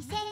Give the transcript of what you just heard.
2000